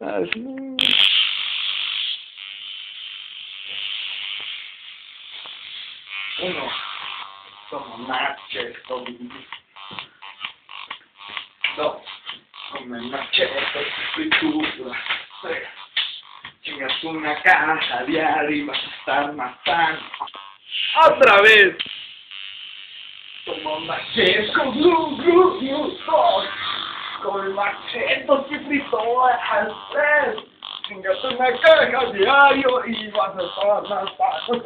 Así. Uno, como Natchez, con... Dos, come Natchez, fritura. Tres, chingas una caja diaria y vas a estar matando. ¡Otra vez! Como Natchez, con Con machetos y frituras, tres. Chingas una caja diario y vas a estar matando.